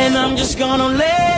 And I'm just gonna let